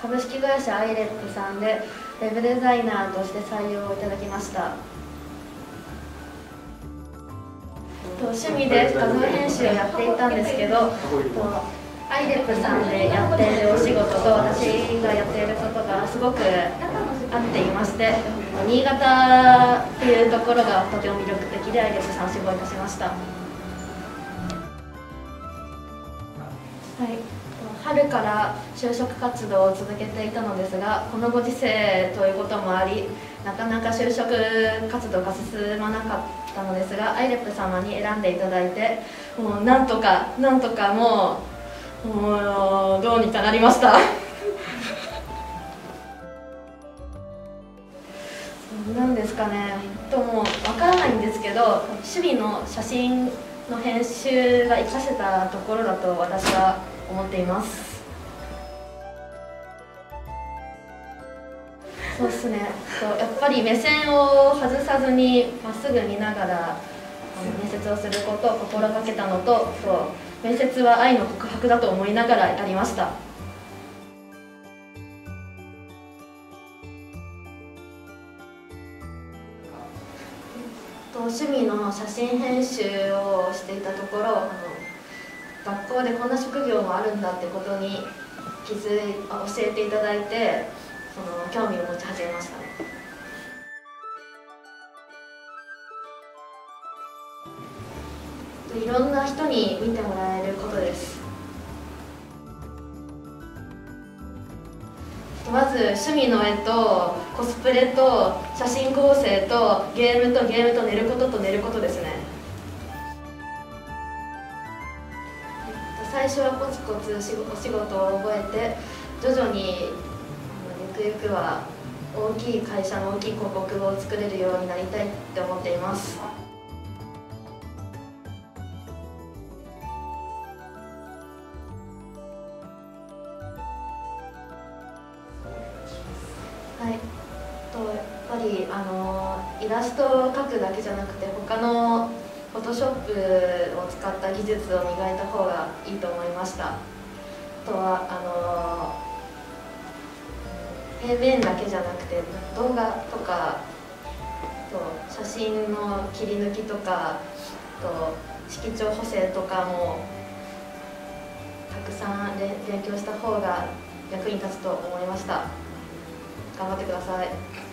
株式会社アイレップさんでウェブデザイナーとして採用をいただきました。趣味で画像編集をやっていたんですけどアイレップさんでやっているお仕事と私がやっていることがすごく合っていまして新潟っていうところがとても魅力的でアイレップさんを志望いたしました。はい。春から就職活動を続けていたのですがこのご時世ということもありなかなか就職活動が進まなかったのですがアイレップ様に選んでいただいてもうなんとかなんとかもうもうどうにかなりました。なんですかねともわからないんですけど守備の写真の編集が生かせたところだと私は思っています。そうですね。やっぱり目線を外さずにまっすぐ見ながら面接をすることを心がけたのとそう面接は愛の告白だと思いながらやりました。趣味の写真編集をしていたところあの学校でこんな職業もあるんだってことに気づい教えていただいてその興味を持ち始めましたね。いろんな人に見てもらえることです。まず趣味の絵とコスプレと写真構成とゲームとゲームと寝ることと寝ることですね。初はコツコツお仕事を覚えて徐々にゆくゆくは大きい会社の大きい広告を作れるようになりたいって思っています。はい。とやっぱりあのイラストを描くだけじゃなくて他のフォトショップを使った技術を磨いた方がいいと思いました。あとはあの平面だけじゃなくて動画とかと写真の切り抜きとかと色調補正とかもたくさん勉強した方が役に立つと思いました。頑張ってください。